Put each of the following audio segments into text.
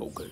Okay.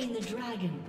Slain the dragon.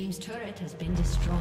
Team's turret has been destroyed.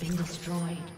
Been destroyed.